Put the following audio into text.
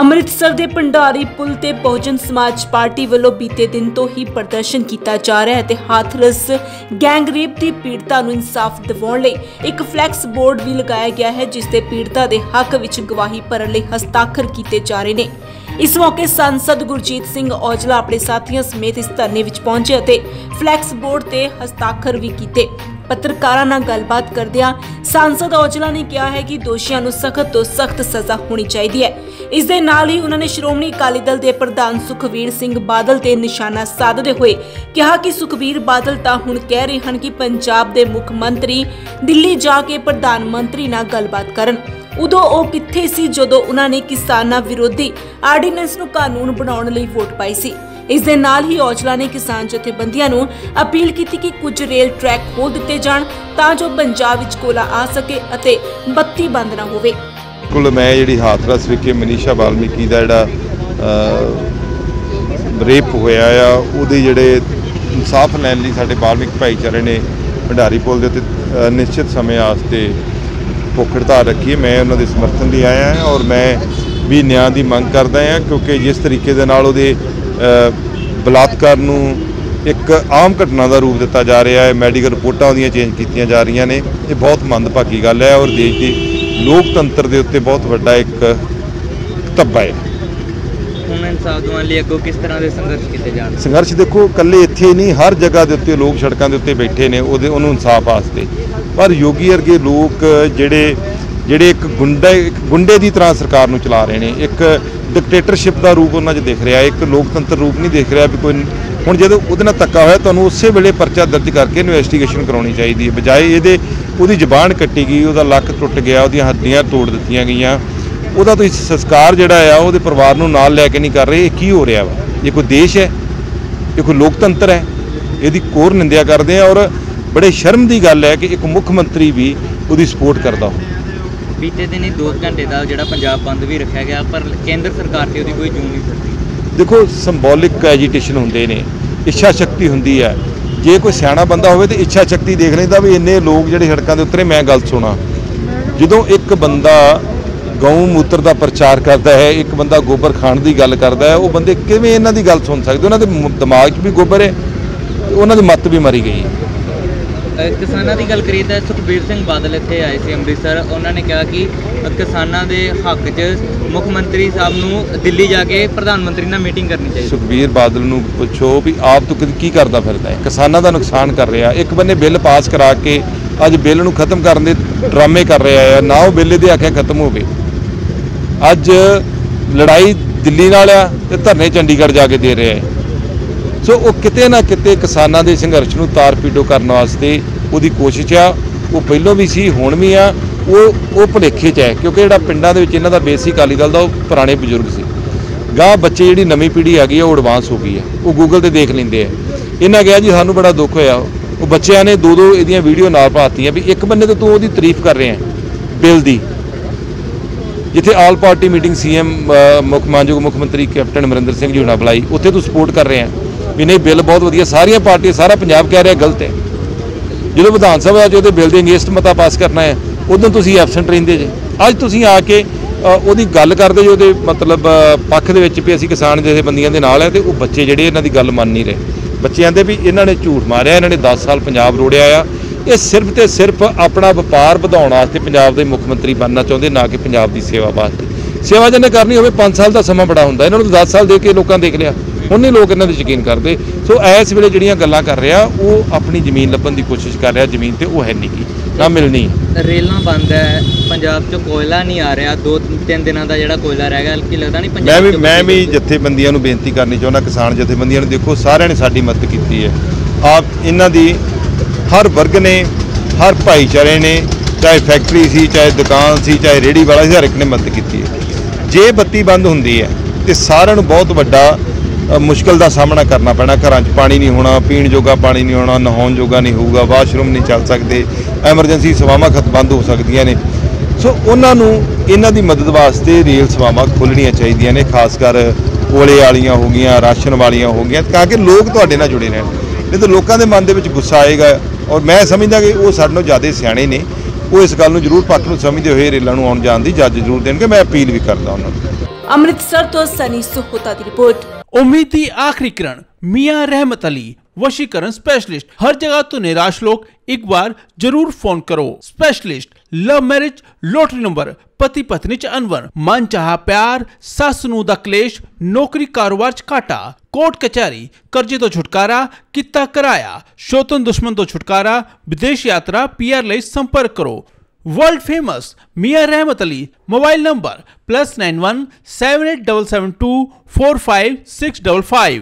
ਅੰਮ੍ਰਿਤਸਰ ਦੇ ਭੰਡਾਰੀ ਪੁਲ ਤੇ ਬਹੁਜਨ ਸਮਾਜ ਪਾਰਟੀ ਵੱਲੋਂ ਬੀਤੇ ਦਿਨ ਤੋਂ ਹੀ ਪ੍ਰਦਰਸ਼ਨ ਕੀਤਾ ਜਾ ਰਿਹਾ ਹੈ ਤੇ ਹਾਥਰਸ ਗੈਂਗ ਦੀ ਪੀੜਤਾ ਨੂੰ ਇਨਸਾਫ ਦਿਵਾਉਣ ਲਈ ਇੱਕ ਫਲੈਕਸ ਬੋਰਡ ਵੀ ਲਗਾਇਆ ਗਿਆ ਹੈ, ਜਿਸ ਤੇ ਪੀੜਤਾ ਦੇ ਹੱਕ ਵਿੱਚ ਗਵਾਹੀ ਭਰਨ ਲਈ ਹਸਤਾਖਰ ਕੀਤੇ ਜਾ ਰਹੇ ਨੇ। ਇਸ ਮੌਕੇ ਸੰਸਦ ਗੁਰਜੀਤ ਸਿੰਘ ਔਜਲਾ ਆਪਣੇ ਸਾਥੀਆਂ ਸਮੇਤ ਇਸ ਧਰਨੇ ਵਿੱਚ ਪਹੁੰਚੇ ਅਤੇ ਫਲੈਕਸ ਬੋਰਡ ਤੇ ਹਸਤਾਖਰ ਵੀ ਕੀਤੇ। ਪੱਤਰਕਾਰਾਂ ਨਾਲ ਗੱਲਬਾਤ ਕਰਦਿਆਂ ਸਾਂਸਦ ਔਜਲਾ ਨੇ ਕਿਹਾ ਹੈ ਕਿ ਦੋਸ਼ੀਆਂ ਨੂੰ ਸਖਤ ਤੋਂ ਸਖਤ ਸਜ਼ਾ ਹੋਣੀ ਚਾਹੀਦੀ ਹੈ। ਇਸ ਦੇ ਨਾਲ ਹੀ ਉਹਨਾਂ ਨੇ ਸ਼੍ਰੋਮਣੀ ਅਕਾਲੀ ਦਲ ਦੇ ਪ੍ਰਧਾਨ ਸੁਖਵੀਰ ਸਿੰਘ ਬਾਦਲ ਤੇ ਨਿਸ਼ਾਨਾ ਸਾਧਦੇ ਹੋਏ ਕਿਹਾ ਕਿ ਸੁਖਵੀਰ ਬਾਦਲ ਤਾਂ ਹੁਣ ਕਹਿ ਰਹੇ ਹਨ ਕਿ ਪੰਜਾਬ ਦੇ ਮੁੱਖ ਮੰਤਰੀ ਦਿੱਲੀ ਜਾ ਕੇ ਪ੍ਰਧਾਨ ਮੰਤਰੀ ਨਾਲ ਗੱਲਬਾਤ ਕਰਨ। ਉਦੋਂ ਉਹ ਕਿੱਥੇ ਸੀ ਜਦੋਂ ਉਹਨਾਂ ਨੇ ਕਿਸਾਨਾਂ ਵਿਰੋਧੀ ਆਰਡੀਨੈਂਸ ਨੂੰ ਕਾਨੂੰਨ ਬਣਾਉਣ ਲਈ ਵੋਟ ਪਾਈ ਸੀ। ਇਸ ਦੇ ਨਾਲ ਹੀ ਔਜਲਾ ਨੇ ਕਿਸਾਨ ਜਥੇਬੰਦੀਆਂ ਨੂੰ ਅਪੀਲ ਕੀਤੀ ਕਿ ਕੁਝ ਰੇਲ ਟਰੈਕ ਖੋਲ ਦਿੱਤੇ ਜਾਣ ਤਾਂ ਜੋ ਪੰਜਾਬ ਵਿੱਚ ਕੋਲਾ ਆ ਸਕੇ ਅਤੇ ਬੱਤੀ ਬੰਦ ਨਾ ਹੋਵੇ। ਬਿਲਕੁਲ ਮੈਂ ਜਿਹੜੀ ਹਾਥਰਸ ਵਿਖੇ ਮਨੀਸ਼ਾ ਵਾਲਮੀਕੀ ਦਾ ਜਿਹੜਾ ਰੇਪ ਹੋਇਆ ਆ, ਉਹਦੇ ਜਿਹੜੇ ਇਨਸਾਫ ਲੈਣ ਲਈ ਸਾਡੇ ਵਾਲਮੀਕ ਭਾਈਚਾਰੇ ਨੇ ਭੰਡਾਰੀ ਪੁਲ ਦੇ ਉੱਤੇ ਨਿਸ਼ਚਿਤ ਸਮੇਂ ਵਾਸਤੇ ਭੁੱਖ ਹੜਤਾਲ ਰੱਖੀ ਮੈਂ ਉਹਨਾਂ ਦੇ ਸਮਰਥਨ ਲਈ ਆਇਆ ਹਾਂ ਔਰ ਮੈਂ ਵੀ ਨਿਆਂ ਦੀ ਮੰਗ ਕਰਦਾ ਹਾਂ ਕਿਉਂਕਿ ਜਿਸ ਤਰੀਕੇ ਦੇ ਨਾਲ ਉਹਦੇ ਬਲਾਤਕਾਰ ਨੂੰ ਇੱਕ ਆਮ ਘਟਨਾ ਦਾ ਰੂਪ ਦਿੱਤਾ ਜਾ ਰਿਹਾ ਹੈ। ਮੈਡੀਕਲ ਰਿਪੋਰਟਾਂ ਉਹਦੀਆਂ ਚੇਂਜ ਕੀਤੀਆਂ ਜਾ ਰਹੀਆਂ ਨੇ। ਇਹ ਬਹੁਤ ਮੰਦਭਾਗੀ ਗੱਲ ਹੈ ਔਰ ਦੇਸ਼ ਦੀ ਲੋਕਤੰਤਰ ਦੇ ਉੱਤੇ ਬਹੁਤ ਵੱਡਾ ਇੱਕ ਧੱਬਾ ਹੈ। ਦਿਵਾਉਣ ਲਈ ਅੱਗੋਂ ਕਿਸ ਤਰ੍ਹਾਂ ਦੇ ਸੰਘਰਸ਼ ਕੀਤੇ ਜਾਣ? ਸੰਘਰਸ਼ ਦੇਖੋ ਇਕੱਲੇ ਇੱਥੇ ਨਹੀਂ ਹਰ ਜਗ੍ਹਾ ਦੇ ਉੱਤੇ ਲੋਕ ਸੜਕਾਂ ਦੇ ਉੱਤੇ ਬੈਠੇ ਨੇ ਉਹਦੇ ਉਹਨੂੰ ਇਨਸਾਫ ਵਾਸਤੇ। ਪਰ ਯੋਗੀ ਵਰਗੇ ਲੋਕ ਜਿਹੜੇ ਜਿਹੜੇ ਇੱਕ ਗੁੰਡਾ ਇੱਕ ਗੁੰਡੇ ਦੀ ਤਰ੍ਹਾਂ ਸਰਕਾਰ ਨੂੰ ਚਲਾ ਰਹੇ ਨੇ ਇੱਕ ਡਿਕਟੇਟਰਸ਼ਿਪ ਦਾ ਰੂਪ ਉਹਨਾਂ 'ਚ ਦਿਖ ਰਿਹਾ ਇੱਕ ਲੋਕਤੰਤਰ ਰੂਪ ਨਹੀਂ ਦਿਖ ਰਿਹਾ ਵੀ ਕੋਈ ਹੁਣ ਜਦੋਂ ਉਹਦੇ ਨਾਲ ਧੱਕਾ ਹੋਇਆ ਤੁਹਾਨੂੰ ਉਸੇ ਵੇਲੇ ਪਰਚਾ ਦਰਜ ਕਰਕੇ ਇਨਵੈਸਟੀਗੇਸ਼ਨ ਕਰਾਉਣੀ ਚਾਹੀਦੀ ਹੈ। ਬਜਾਏ ਇਹਦੇ ਉਹਦੀ ਜ਼ਬਾਨ ਕੱਟੀ ਗਈ ਉਹਦਾ ਲੱਕ ਟੁੱਟ ਗਿਆ ਉਹਦੀਆਂ ਹੱਡੀਆਂ ਤੋੜ ਦਿੱਤੀਆਂ ਗਈਆਂ। ਉਹਦਾ ਤੁਸੀਂ ਸੰਸਕਾਰ ਜਿਹੜਾ ਆ ਉਹਦੇ ਪਰਿਵਾਰ ਨੂੰ ਨਾਲ ਲੈ ਕੇ ਨਹੀਂ ਕਰ ਰਹੇ। ਇਹ ਕੀ ਹੋ ਰਿਹਾ ਵਾ? ਇਹ ਕੋਈ ਦੇਸ਼ ਹੈ? ਇਹ ਕੋਈ ਲੋਕਤੰਤਰ ਹੈ? ਇਹਦੀ ਕੋਰ ਨਿੰਦਿਆ ਕਰਦੇ ਆ ਔਰ ਬੜੇ ਸ਼ਰਮ ਦੀ ਗੱਲ ਹੈ ਕਿ ਇੱਕ ਮੁੱਖ ਮੰਤਰੀ ਵੀ ਉਹਦੀ ਸਪੋਰਟ ਕਰਦਾ ਹੋ ਬੀਤੇ ਦਿਨ ਹੀ 2 ਘੰਟੇ ਦਾ ਜਿਹੜਾ ਪੰਜਾਬ ਬੰਦ ਵੀ ਰੱਖਿਆ ਗਿਆ ਪਰ ਕੇਂਦਰ ਸਰਕਾਰ ਤੇ ਉਹਦੀ ਕੋਈ ਜੂਨ ਨਹੀਂ ਸਰਦੀ ਦੇਖੋ ਸਿੰਬੋਲਿਕ ਐਜੀਟੇਸ਼ਨ ਹੁੰਦੇ ਨੇ ਇੱਛਾ ਸ਼ਕਤੀ ਹੁੰਦੀ ਹੈ। ਜੇ ਕੋਈ ਸਿਆਣਾ ਬੰਦਾ ਹੋਵੇ ਤੇ ਇੱਛਾ ਸ਼ਕਤੀ ਦੇਖ ਲੈਂਦਾ ਵੀ ਇੰਨੇ ਲੋਕ ਜਿਹੜੇ ਸੜਕਾਂ ਦੇ ਉੱਤੇ ਮੈਂ ਗੱਲ ਸੁਣਾ। ਜਦੋਂ ਇੱਕ ਬੰਦਾ ਗਊ ਮੂਤਰ ਦਾ ਪ੍ਰਚਾਰ ਕਰਦਾ ਹੈ, ਇੱਕ ਬੰਦਾ ਗੋਬਰ ਖਾਣ ਦੀ ਗੱਲ ਕਰਦਾ ਹੈ, ਉਹ ਬੰਦੇ ਕਿਵੇਂ ਇਹਨਾਂ ਦੀ ਗੱਲ ਸੁਣ ਸਕਦੇ? ਉਹਨਾਂ ਦੇ ਦਿਮਾਗ 'ਚ ਵੀ ਗੋਬਰ ਹੈ, ਤੇ ਉਹਨਾਂ ਦੀ ਮੱਤ ਵੀ ਮਰੀ ਗਈ ਹੈ। ਕਿਸਾਨਾਂ ਦੀ ਗੱਲ ਕਰੀਏ ਤਾਂ ਸੁਖਬੀਰ ਸਿੰਘ ਬਾਦਲ ਇੱਥੇ ਆਏ ਸੀ ਅੰਮ੍ਰਿਤਸਰ। ਉਹਨਾਂ ਨੇ ਕਿਹਾ ਕਿ ਕਿਸਾਨਾਂ ਦੇ ਹੱਕ 'ਚ ਮੁੱਖ ਮੰਤਰੀ ਸਾਹਿਬ ਨੂੰ ਦਿੱਲੀ ਜਾ ਕੇ ਪ੍ਰਧਾਨ ਮੰਤਰੀ ਨਾਲ ਮੀਟਿੰਗ ਕਰਨੀ ਚਾਹੀਦੀ। ਸੁਖਬੀਰ ਬਾਦਲ ਨੂੰ ਪੁੱਛੋ ਵੀ ਆਪ ਤੋਂ ਕੀ ਕਰਦਾ ਫਿਰਦਾ ਹੈ? ਕਿਸਾਨਾਂ ਦਾ ਨੁਕਸਾਨ ਕਰ ਰਿਹਾ। ਇੱਕ ਬੰਨੇ ਬਿੱਲ ਪਾਸ ਕਰਾ ਕੇ ਅੱਜ ਬਿੱਲ ਨੂੰ ਖਤਮ ਕਰਨ ਦੇ ਡਰਾਮੇ ਕਰ ਰਿਹਾ ਹੈ। ਨਾ ਉਹ ਬਿੱਲ ਦੇ ਆਖਿਆ ਖਤਮ ਹੋਵੇ। ਅੱਜ ਲੜਾਈ ਦਿੱਲੀ ਨਾਲ ਆ ਤੇ ਧਰਨੇ ਚੰਡੀਗੜ੍ਹ ਜਾ ਕੇ ਦੇ ਰਿਹਾ ਹੈ। ਸੋ ਉਹ ਕਿਤੇ ਨਾ ਕਿਤੇ ਕਿਸਾਨਾਂ ਦੇ ਸੰਘਰਸ਼ ਨੂੰ ਤਾਰ ਪੀਡੋ ਕਰਨ ਵਾਸਤੇ ਉਹਦੀ ਕੋਸ਼ਿਸ਼ ਆ, ਉਹ ਪਹਿਲਾਂ ਵੀ ਸੀ, ਹੁਣ ਵੀ ਆ, ਉਹ ਉਹ ਭੁਲੇਖੇ 'ਚ ਹੈ, ਕਿਉਂਕਿ ਜਿਹੜਾ ਪਿੰਡਾਂ ਦੇ ਵਿੱਚ ਇਹਨਾਂ ਦਾ ਬੇਸਿਕ ਅਕਾਲੀ ਦਲ ਦਾ ਉਹ ਪੁਰਾਣੇ ਬਜ਼ੁਰਗ ਸੀ। ਗਾਂ ਬੱਚੇ ਜਿਹੜੀ ਨਵੀਂ ਪੀੜ੍ਹੀ ਆ ਗਈ ਆ, ਉਹ ਐਡਵਾਂਸ ਹੋ ਗਈ ਆ ਉਹ ਗੂਗਲ ਤੇ ਦੇਖ ਲੈਂਦੇ ਆ। ਇਹਨਾਂ ਕਿਹਾ ਜੀ, ਸਾਨੂੰ ਬੜਾ ਦੁੱਖ ਹੋਇਆ, ਉਹ ਬੱਚਿਆਂ ਨੇ ਦੋ ਦੋ ਇਹਦੀਆਂ ਵੀਡੀਓ ਨਾਲ ਪਾਤੀਆਂ ਵੀ ਇੱਕ ਬੰਨੇ ਤਾਂ ਤੂੰ ਉਹਦੀ ਤਾਰੀਫ ਕਰ ਰਿਹਾ ਬਿੱਲ ਦੀ। ਜਿੱਥੇ ਆਲ ਪਾਰਟੀ ਮੀਟਿੰਗ ਸੀਐਮ ਮੁੱਖ ਮਾਨਯੋਗ ਮੁੱਖ ਮੰਤਰੀ ਕੈਪਟਨ ਅਮਰਿੰਦਰ ਸਿੰਘ ਜੀ ਹੁਣਾਂ ਬੁਲਾਈ, ਉੱਥੇ ਤੂੰ ਸਪੋਰਟ ਕਰ ਰਿਹਾ ਵੀ ਨਹੀਂ, ਬਿੱਲ ਬਹੁਤ ਵਧੀਆ, ਸਾਰੀਆਂ ਪਾਰਟੀਆਂ, ਸਾਰਾ ਪੰਜਾਬ ਕਹਿ ਰਿਹਾ ਗਲਤ ਹੈ। ਜਦੋਂ ਵਿਧਾਨ ਸਭਾ 'ਚ ਉਹਦੇ ਬਿੱਲ ਦੇ ਅਗੇਂਸਟ ਮਤਾ ਪਾਸ ਕਰਨਾ ਹੈ, ਉਦੋਂ ਤੁਸੀਂ ਐਬਸੈਂਟ ਰਹਿੰਦੇ ਜੇ। ਅੱਜ ਤੁਸੀਂ ਆ ਕੇ ਉਹਦੀ ਗੱਲ ਕਰਦੇ ਜੋ, ਉਹਦੇ ਮਤਲਬ ਪੱਖ ਦੇ ਵਿੱਚ ਵੀ ਅਸੀਂ ਕਿਸਾਨ ਜਥੇਬੰਦੀਆਂ ਦੇ ਨਾਲ ਹੈ ਤੇ ਉਹ ਬੱਚੇ ਜਿਹੜੇ ਇਹਨਾਂ ਦੀ ਗੱਲ ਮੰਨ ਨਹੀਂ ਰਹੇ। ਬੱਚਿਆਂ ਦੇ ਵੀ ਇਹਨਾਂ ਨੇ ਝੂਠ ਮਾਰਿਆ, ਇਹਨਾਂ ਨੇ 10 ਸਾਲ ਪੰਜਾਬ ਰੋੜਿਆ ਆ। ਇਹ ਸਿਰਫ ਤੇ ਸਿਰਫ ਆਪਣਾ ਵਪਾਰ ਵਧਾਉਣ ਵਾਸਤੇ ਪੰਜਾਬ ਦੇ ਮੁੱਖ ਮੰਤਰੀ ਬਣਨਾ ਚਾਹੁੰਦੇ, ਨਾ ਕਿ ਪੰਜਾਬ ਦੀ ਸੇਵਾ ਵਾਸਤੇ। ਸੇਵਾ ਜਿਹਨੇ ਕਰਨੀ ਹੋਵੇ 5 ਸਾਲ ਦਾ ਸਮਾਂ ਬੜਾ ਹੁੰਦਾ। ਇਹਨਾਂ ਨੂੰ 10 ਸਾਲ ਦੇ ਕੇ ਲੋਕਾਂ ਦੇਖ ਲਿਆ। ਨਹੀਂ ਲੋਕ ਇਹਨਾਂ ਦੇ ਯਕੀਨ ਕਰਦੇ। ਸੋ ਇਸ ਵੇਲੇ ਜਿਹੜੀਆਂ ਗੱਲਾਂ ਕਰ ਰਿਹਾ ਉਹ ਆਪਣੀ ਜ਼ਮੀਨ ਲੱਭਣ ਦੀ ਕੋਸ਼ਿਸ਼ ਕਰ ਰਿਹਾ। ਜ਼ਮੀਨ ਤੇ ਉਹ ਹੈ ਨਹੀਂ ਗੀ। ਨਾ ਮਿਲਣੀ। ਰੇਲਾਂ ਬੰਦ ਹੈ ਪੰਜਾਬ 'ਚ ਕੋਇਲਾ ਨਹੀਂ ਆ ਰਿਹਾ। ਦੋ ਤਿੰਨ ਦਿਨਾਂ ਦਾ ਜਿਹੜਾ ਕੋਇਲਾ ਰਹਿ ਗਿਆ ਕੀ ਲੱਗਦਾ ਨਹੀਂ ਮੈਂ ਪੰਜਾਬ ਵੀ 'ਚ ਮੈਂ ਵੀ ਜਥੇਬੰਦੀਆਂ ਨੂੰ ਬੇਨਤੀ ਕਰਨੀ ਚਾਹੁੰਦਾ ਕਿਸਾਨ ਜਥੇਬੰਦੀਆਂ ਨੂੰ। ਦੇਖੋ ਸਾਰਿਆਂ ਨੇ ਸਾਡੀ ਮਦਦ ਕੀਤੀ ਹੈ। ਆਪ ਇਹਨਾਂ ਦੀ ਹਰ ਵਰਗ ਨੇ ਹਰ ਭਾਈਚਾਰੇ ਨੇ ਚਾਹੇ ਫੈਕਟਰੀ ਸੀ ਚਾਹੇ ਦੁਕਾਨ ਸੀ ਚਾਹੇ ਰੇੜੀ ਵਾਲਾ ਸੀ ਹਰ ਇੱਕ ਨੇ ਮਦਦ ਕੀਤੀ ਹੈ। ਜੇ ਬੱਤੀ ਬੰਦ ਹੁੰਦੀ ਹੈ ਤੇ ਸਾਰਿਆਂ ਨੂੰ ਬਹੁਤ ਵੱਡਾ ਮੁਸ਼ਕਲ ਦਾ ਸਾਹਮਣਾ ਕਰਨਾ ਪੈਣਾ। ਘਰਾਂ 'ਚ ਪਾਣੀ ਨਹੀਂ ਹੋਣਾ, ਪੀਣ ਜੋਗਾ ਪਾਣੀ ਨਹੀਂ ਹੋਣਾ, ਨਹਾਉਣ ਜੋਗਾ ਨਹੀਂ ਹੋਊਗਾ, ਵਾਸ਼ਰੂਮ ਨਹੀਂ ਚੱਲ ਸਕਦੇ, ਐਮਰਜੈਂਸੀ ਸੇਵਾਵਾਂ ਖਤ ਬੰਦ ਹੋ ਸਕਦੀਆਂ ਨੇ। ਸੋ ਉਹਨਾਂ ਨੂੰ ਇਹਨਾਂ ਦੀ ਮਦਦ ਵਾਸਤੇ ਰੇਲ ਸੇਵਾਵਾਂ ਖੋਲਣੀਆਂ ਚਾਹੀਦੀਆਂ ਨੇ, ਖਾਸ ਕਰ ਕੋਲੇ ਵਾਲੀਆਂ ਹੋ ਗਈਆਂ, ਰਾਸ਼ਨ ਵਾਲੀਆਂ ਹੋ ਗਈਆਂ, ਤਾਂ ਕਿ ਲੋਕ ਤੁਹਾਡੇ ਨਾਲ ਜੁੜੇ ਰਹਿਣ। ਨਹੀਂ ਤਾਂ ਲੋਕਾਂ ਦੇ ਮਨ ਦੇ ਵਿੱਚ ਗੁੱਸਾ ਆਏਗਾ ਔਰ ਮੈਂ ਸਮਝਦਾ ਕਿ ਉਹ ਸਾਡੇ ਨਾਲੋਂ ਜ਼ਿਆਦਾ ਸਿਆਣੇ ਨੇ। ਉਹ ਇਸ ਗੱਲ ਨੂੰ ਜ਼ਰੂਰ ਪੱਖ ਨੂੰ ਸਮਝਦੇ ਹੋਏ ਰੇਲਾਂ ਨੂੰ ਆਉਣ ਜਾਣ ਦੀ ਜੱਜ ਜ਼ਰੂਰ ਦੇਣਗੇ। ਮੈਂ ਅਪੀਲ ਵੀ ਕਰਦਾ ਉਹਨਾਂ ਨੂੰ। ਅੰਮ੍ਰਿਤਸਰ ਤੋਂ ਸਨੀ ਸੁਹੋਤਾ ਦੀ ਰਿਪੋਰਟ। उम्मीद की आखिरी किरण मियां रहमत अली वशीकरण स्पेशलिस्ट हर जगह तो निराश लोग एक बार जरूर फोन करो specialist love marriage lottery number पति पत्नी च अनवर मन चाहा प्यार सस नू दा क्लेश नौकरी कारोबार च घाटा कोर्ट कचहरी कर्जे तो छुटकारा किता कराया शोतन दुश्मन तो छुटकारा विदेश यात्रा पीआर ਲਈ ਸੰਪਰਕ ਕਰੋ world famous Mia Rahmat Ali. Mobile number plus 91 7877245655.